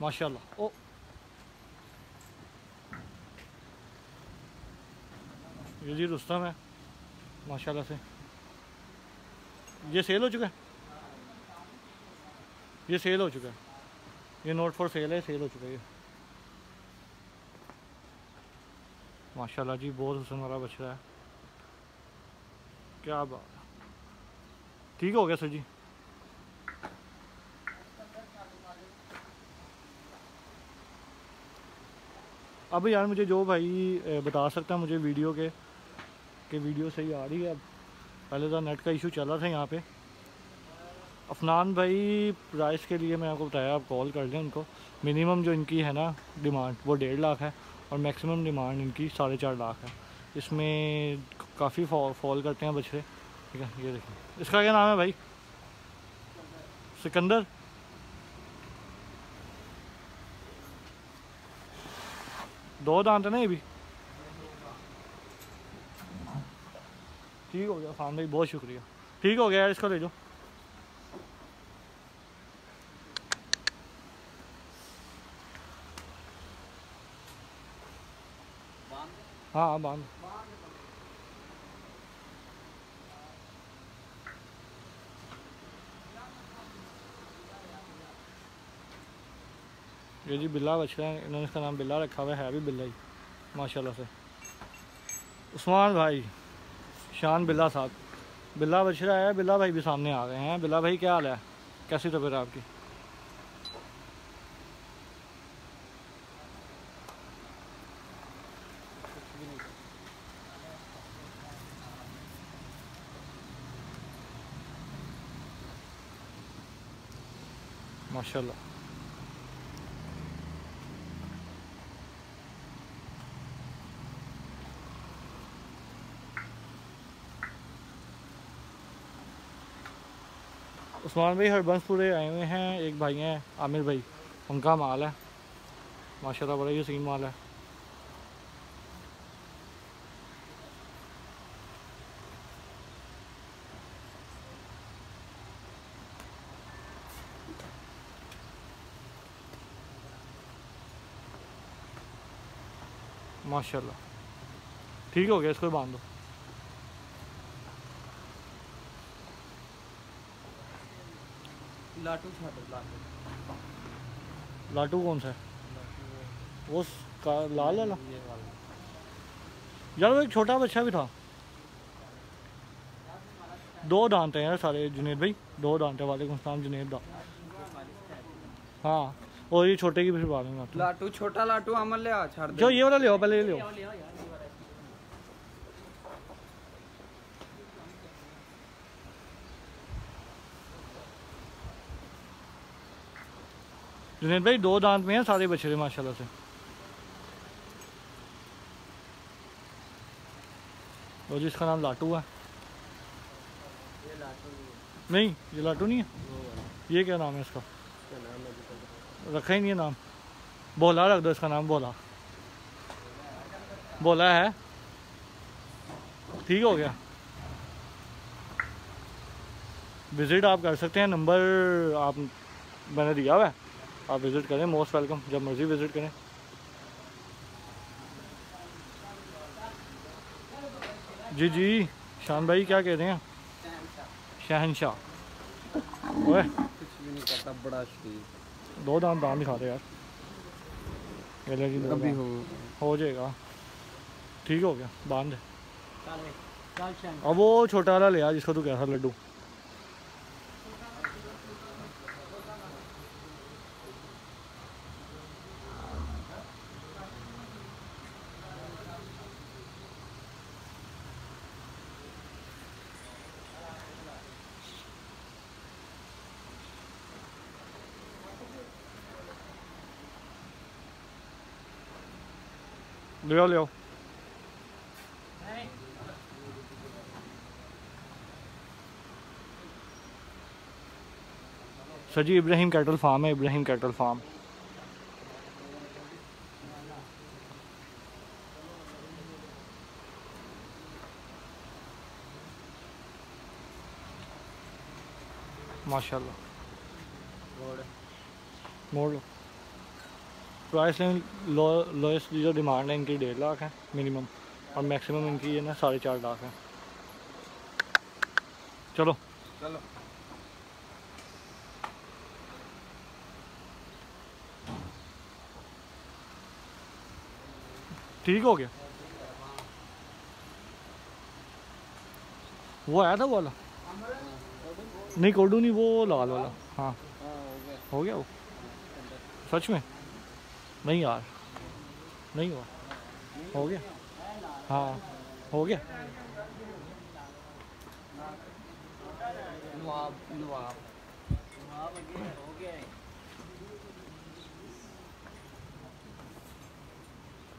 माशाल्लाह ओ ये जी रुस्तम है माशाल्लाह से ये सेल हो चुका है ये सेल हो चुका है ये नोट फॉर सेल है सेल हो चुका है ये माशाल्लाह जी बहुत हुसन वाला रहा है क्या बात ठीक हो गया सर जी अब यार मुझे जो भाई बता सकता है मुझे वीडियो के, कि वीडियो सही आ रही है अब। पहले तो नेट का इशू चल था यहाँ पे। अफनान भाई प्राइस के लिए मैं आपको बताया, आप कॉल कर लें उनको। मिनिमम जो इनकी है ना डिमांड वो डेढ़ लाख है, और मैक्सिमम डिमांड इनकी साढ़े चार लाख है। इसमें काफ़ी फॉल फॉल करते हैं बछड़े। ठीक है, ये देखिए इसका क्या नाम है भाई? सिकंदर? दो दांत ने भी। ठीक हो गया खान भाई बहुत शुक्रिया। ठीक हो गया यार, इसको ले जाओ। हाँ बाँध। ये जी बिल्ला बछड़ा है, इन्होंने इसका नाम बिल्ला रखा हुआ है भी बिल्ला ही, माशाल्लाह से। उस्मान भाई, शान बिल्ला साहब। बिल्ला बछड़ा है, बिल्ला भाई भी सामने आ गए हैं। बिल्ला भाई, क्या हाल है? कैसी तबीयत आपकी? माशाल्लाह। उस्मान भाई, हरबंसपुरे आए हुए हैं। एक भाई हैं, आमिर भाई। उनका माल है। माशाल्लाह, बड़ा ही सीन माल है। माशाल्लाह। ठीक हो गया, इसको बाँध। दो लाटू छाटो लाटू। लाटू कौन सा है? वो का लाल वाला? ये वाला। यार वो एक छोटा बच्चा भी था। दो दांत हैं यार सारे जुनेद भाई। दो दांत है वालेकुम सलाम जुनेद दा। हाँ और ये छोटे की भी बात लाटू छोटा लाटू अमन ले आ छाड़ दे। जो ये वाला ले आओ पहले ले आओ। जुनेद भाई दो दांत में हैं सारे बछड़े माशाल्लाह से। और जिसका नाम लाटू है। ये लाटू नहीं ये लाटू नहीं है? ये क्या नाम है इसका? है रखा ही नहीं है नाम। बोला रख दो इसका नाम बोला बोला है। ठीक हो गया। विज़िट आप कर सकते हैं नंबर आप मैंने दिया हुआ है। आप विज़िट करें मोस्ट वेलकम जब मर्ज़ी विज़िट करें। जी जी शान भाई क्या कह रहे हैं? शहनशाह। ओए। कुछ भी नहीं करता बड़ा शरीर दो दाम दाम दिखा दे यार अभी हो। हो जाएगा। ठीक हो गया बाँध। अब वो छोटा वाला ले आ जिसको तू कैसा लड्डू। ले आओ sir ji Ibrahim cattle farm है इब्राहिम कैटल फार्म माशाल्लाह। मोड़ लो। प्राइस लेकिन लो लोएस्ट जो डिमांड है इनकी डेढ़ लाख है मिनिमम और मैक्सिमम इनकी है ना साढ़े चार लाख है चलो चलो ठीक हो गया वो आया था वो वाला नहीं कोडू नहीं वो लाल वाला हाँ हो गया वो सच में नहीं यार नहीं हुआ हो गया हाँ हो गया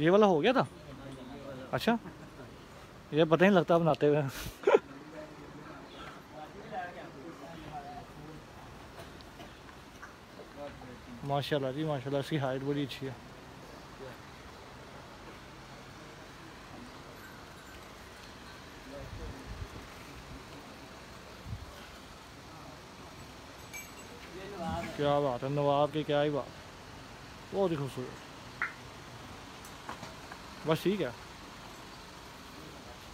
ये वाला हो गया था अच्छा ये पता नहीं लगता बनाते हुए माशाल्लाह जी, माशाल्लाह, इसकी हाइट बड़ी अच्छी है। क्या बात है, नवाब की क्या ही बात। बहुत ही खूबसूरत। बस ठीक है।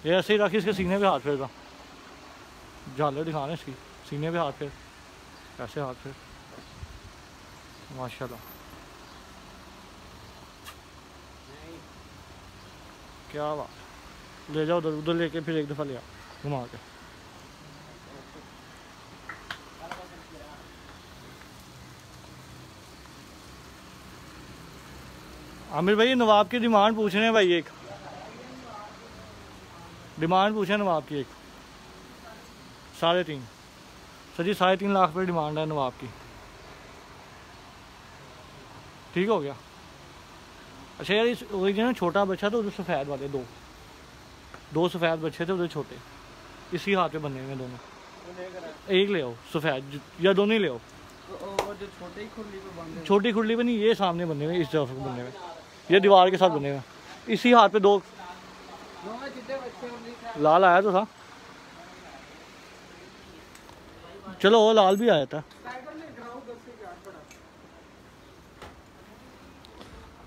ये ऐसे ही रखी, इसके सीने पे हाथ फेर फेरता झालर दिखाने इसकी। सीने पे हाथ फेर। ऐसे हाथ फेर। माशाल्लाह। क्या बात। ले जाओ उधर उधर लेके फिर एक दफ़ा ले आओ घुमा के। आमिर भाई नवाब की डिमांड पूछ रहे हैं भाई एक। डिमांड पूछे नवाब की एक। साढ़े तीन। सर जी साढ़े तीन लाख रुपये डिमांड है नवाब की। ठीक हो गया। अच्छा यार, इस ओरिजिनल छोटा बच्चा तो उधर सफ़ेद वाले, दो। दो सफ़ेद बच्चे थे, उधर छोटे। इसी हाथ पे बने हुए दोनों। एक ले आओ, सफ़ेद, या दोनों ही ले आओ। छोटे खुरली पे नहीं ये सामने बने हुए, इस तरफ़ बने हुए। ये दीवार के साथ बने हुए। इसी हाथ पे दो। लाल आया तो था। चलो, लाल भी आया था।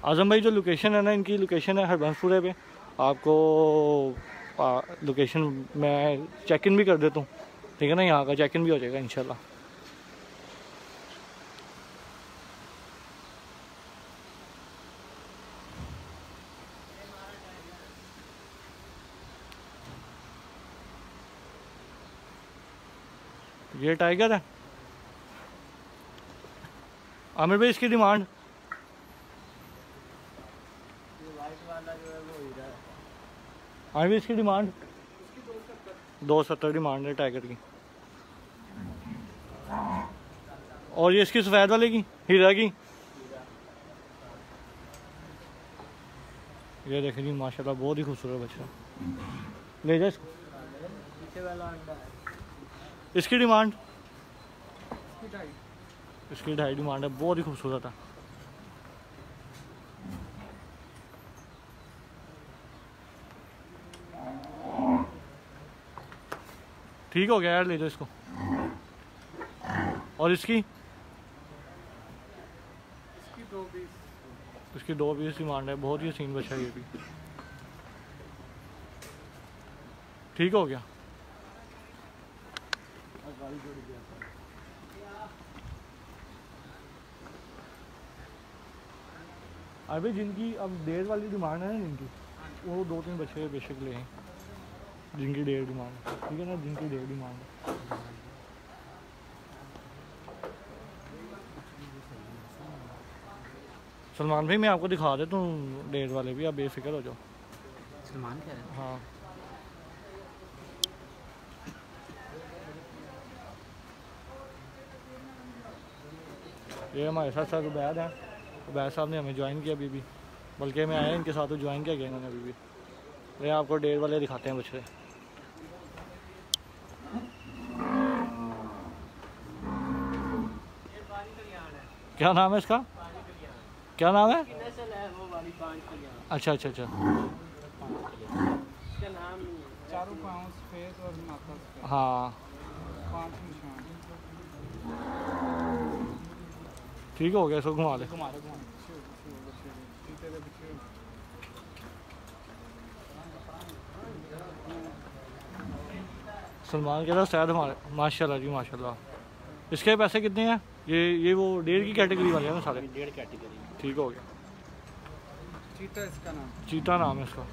आज़म भाई जो लोकेशन है ना इनकी लोकेशन है हरबंसपुरे पे। आपको आ, लोकेशन मैं चेक इन भी कर देता हूँ। ठीक है ना यहाँ का चेक इन भी हो जाएगा इनशाला ये टाइगर है। आमिर भाई इसकी डिमांड ये वाइट वाला जो है वो हीरा है भाई इसकी डिमांड? दो सत्तर डिमांड है टाइगर की। और ये इसकी सफ़ेद वाले की? हीरा की? ये देखें जी माशाल्लाह बहुत ही खूबसूरत बच्चा। ले जाए इसको। पीछे वाला अंडा है इसकी डिमांड? इसकी ढाई। इसकी ढाई डिमांड है बहुत ही खूबसूरत है। ठीक हो गया यार ले जाओ इसको। और इसकी? इसकी दो पीस इसकी दो पीस डिमांड है बहुत ही सीन बच्चा है ये भी। ठीक हो गया। अभी जिनकी अब डेढ़ वाली डिमांड है ना जिनकी वो दो तीन बच्चे बेशक ले हैं। जिनकी डेढ़ डिमांड ठीक है ना? जिनकी डेढ़ डिमांड सलमान भाई मैं आपको दिखा देता हूँ डेढ़ वाले भी आप बेफिक्र हो जाओ। सलमान कह रहे हाँ? ये हमारे साथ साथ उबैद हैं। उबैद साहब ने हमें ज्वाइन किया अभी भी। बल्कि मैं आया इनके साथ तो ज्वाइन किया गया इन्होंने अभी भी। ये आपको डेढ़ वाले दिखाते हैं बछड़े क्या नाम है इसका? क्या नाम है? अच्छा अच्छा अच्छा। हाँ। ठीक हो गया, इसको घुमा ले। सलमान कह रहा शायद हमारे, माशाल्लाह जी, माशाल्लाह। इसके पैसे कितने हैं? ये ये वो डेढ़ की कैटेगरी वाले हैं ना सारे? डेढ़ कैटेगरी ठीक हो गया। चीता इसका नाम। चीता नाम है इसका।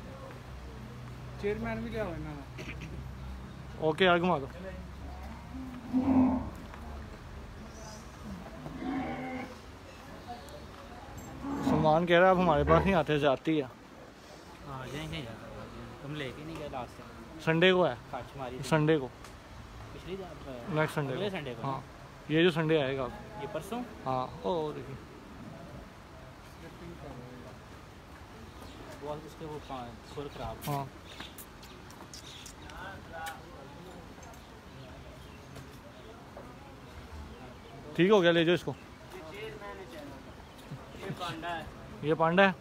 चेयरमैन भी लिया हुआ इन्होंने? ओके यार घुमा दो। सलमान कह रहा है अब हमारे पास नहीं आते जाती है। हाँ जाएँगे यार तुम लेके नहीं गए लास्ट संडे को है। संडे को। पिछली नेक्स्ट संडे को। संडे को हाँ। ये जो संडे आएगा। ये परसों? हाँ। ओ ओ, देखिए हाँ? ठीक हो गया ले जाओ इसको। ये पांडा है। ये पांडा है?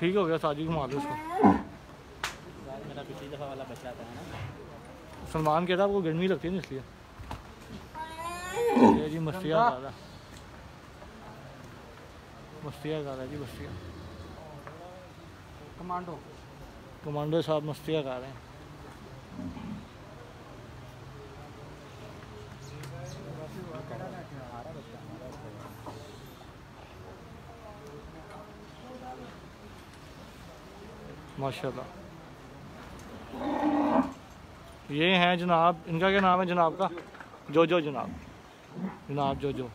ठीक हो गया साजी घुमा दो उसको मेरा पिछली दफ़ा वाला बचा था ना सलमान कह रहा है आपको गर्मी लगती है ना इसलिए। ये जी मस्तिया ज़्यादा। रहा मस्तिया ज़्यादा रहा है जी मस्तिया। कमांडो। कमांडो साहब मस्तिया कर रहे हैं। माशाल्लाह। ये हैं जनाब इनका क्या नाम है जनाब का? जो जो जनाब। जनाब जो जो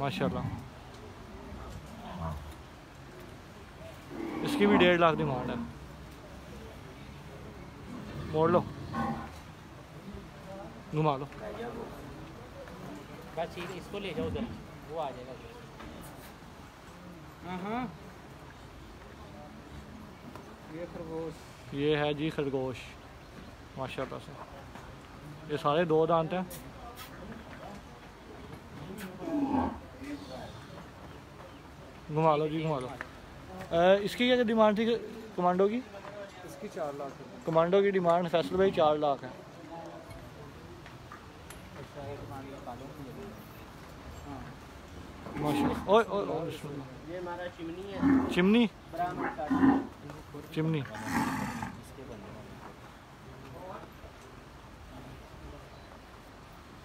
माशाल्लाह। इसकी भी डेढ़ लाख डिमांड है। मोड़ लो। घुमा लो। बस इसको ले जाओ उधर। वो आ जाएगा। हाँ हाँ। ये खरगोश। ये है जी खरगोश माशाल्लाह से। ये सारे दो दांत हैं। घुमा लो जी घुमा लो। इसकी क्या डिमांड थी कमांडो की? इसकी चार लाख कमांडो की डिमांड फैसल भाई चार लाख है। अच्छा माशाल्लाह। ओए ओए ओए, ये हमारा चिमनी है। चिमनी? चिमनी।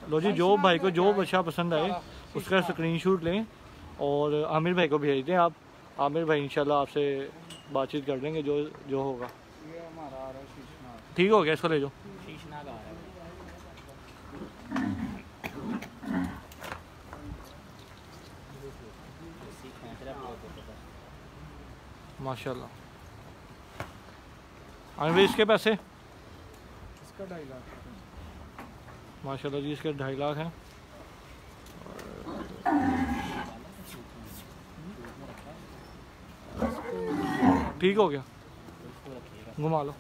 लो जी जो भाई को जो अच्छा पसंद आए उसका स्क्रीनशॉट लें और आमिर भाई को भेज दें आप। आमिर भाई इंशाल्लाह आपसे बातचीत कर देंगे जो जो होगा। ठीक हो गया इसको ले जाओ। माशाल्लाह। भाई इसके पैसे? इसका ढाई लाख माशाल्लाह जी इसके ढाई लाख हैं। ठीक हो गया। घुमा लो।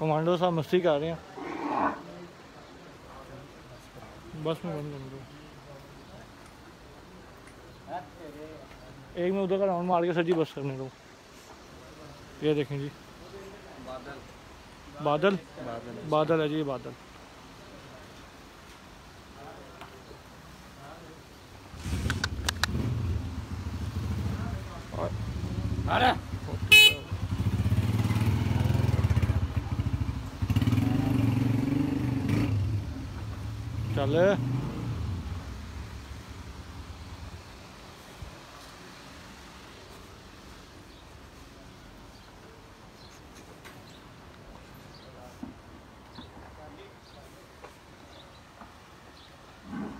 कमांडो साहब मस्ती कर रहे हैं। बस में बंद कर दो। एक में उधर का राउंड मार के सर जी बस करने दो। ये देखें जी। बादल। बादल बादल है जी बादल। अरे! चल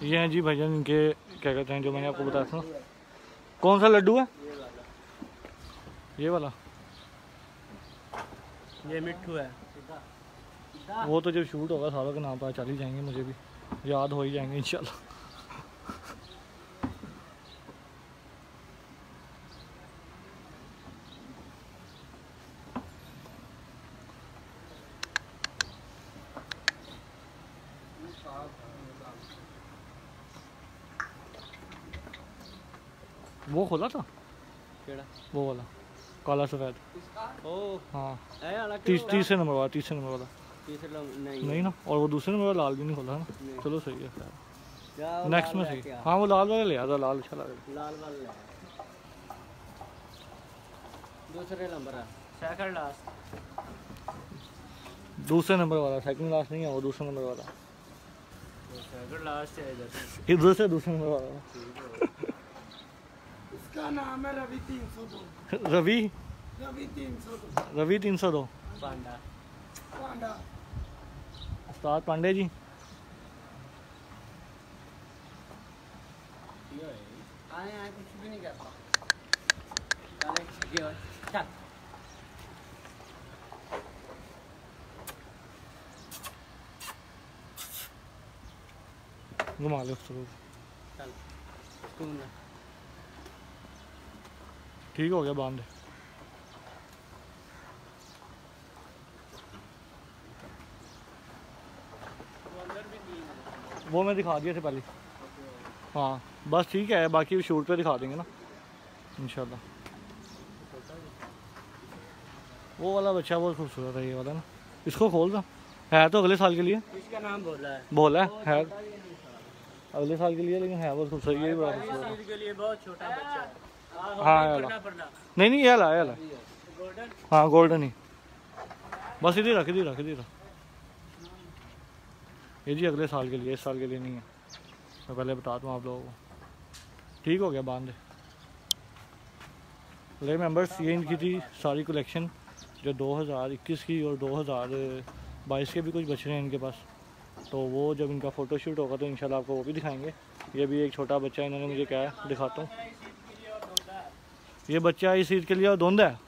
ये हैं जी भजन इनके क्या कहते हैं जो मैंने आपको बताया था। कौन सा लड्डू है? ये वाला। ये मिट्टू है। वो तो जब शूट होगा सारों के नाम पर चल ही जाएँगे मुझे भी। याद हो ही जाएँगे इंशाल्लाह। वो खोला था? केड़ा? वो वाला काला सफ़ेद। ओ हाँ वाला तीसरे नंबर वाला तीसरे नंबर वाला। तीसरे नहीं नहीं ना और वो दूसरे नंबर वाला लाल भी नहीं खोला ना। चलो सही है खैर नेक्स्ट में सही। हाँ वो लाल वाला ले आता लाल अच्छा लगा लाल वाला दूसरे नंबर सेकंड लास्ट दूसरे नंबर वाला सेकंड लास्ट नहीं है वो दूसरे नंबर वाला। सेकंड लास्ट है इधर इधर से दूसरे नंबर वाला। इसका नाम है रवि तीन सौ दो। रवि? रवि तीन सौ दो। रवि तीन सौ दो। पांडा। पांडा। उस्ताद पांडे जी। आए आए कुछ भी नहीं करता चल चल घुमा लो उसको ठीक हो गया बाँध। वो मैं दिखा दिए थे पहले। हाँ बस ठीक है बाकी शूट पे दिखा देंगे ना। इंशाल्लाह। वो वाला बच्चा बहुत खूबसूरत है ये वाला ना। इसको खोल दो। है तो अगले साल के लिए। इसका नाम बोल है। बोला है है। अगले साल के लिए लेकिन है बहुत खूबसूरत। ये बड़ा खूबसूरत है इसके लिए बहुत छोटा बच्चा है। हाँ। ये वाला। नहीं नहीं ये वाला ये वाला। हाँ गोल्डन ही। बस इधर रख इधर रख इधर रख। ये जी अगले साल के लिए, इस साल के लिए नहीं है। मैं पहले बता दूँ आप लोगों को। ठीक हो गया बाँध। ले मेंबर्स ये इनकी थी सारी कलेक्शन जो 2021 की और 2022 के भी कुछ बच रहे हैं इनके पास। तो वो जब इनका फ़ोटो शूट होगा तो इंशाल्लाह आपको वो भी दिखाएँगे। ये भी एक छोटा बच्चा इन्होंने मुझे क्या है, दिखाता हूँ। ये बच्चा इस ईद के लिए और धुंध है।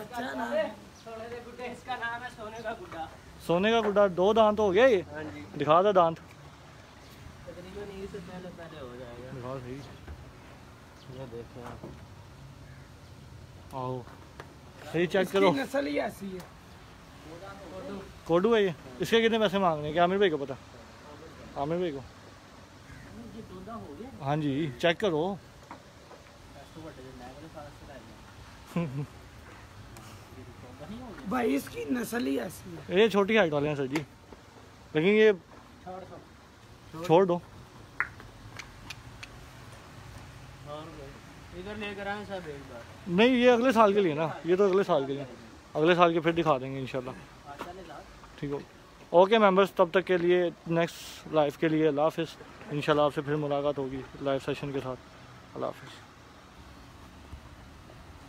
नाम इसका नाम है सोने का गुड्डा सोने का गुड्डा दो दांत हो गया ये हाँ जी। दिखा दो दांत। तकरीबन यही से पहले पहले हो जाएगा। सही। ये देखो। आप आओ सही चेक करो। नस्ल ही ऐसी है। कोडू है ये। इसके कितने पैसे मांग रहे हैं? क्या आमिर भाई को पता? आमिर भाई को? ये हाँ जी चेक करो तो बड़े दिन मैं वाले साल से लाए वही हो गया भाई इसकी नस्ल ही ऐसी है। ये छोटी हाइट वाले हैं सर जी। लेकिन ये छोड़ दो? इधर लेकर आए सब एक बार। नहीं ये अगले साल के लिए ना। ये तो अगले साल के लिए। अगले साल के फिर दिखा देंगे इंशाल्लाह। अच्छा ले ला ठीक हो। ओके मेंबर्स तब तक के लिए नेक्स्ट लाइफ के लिए अल्लाह हाफिज़। इंशाल्लाह आपसे फिर मुलाकात होगी लाइव सेशन के साथ। अल्लाह हाफिज़।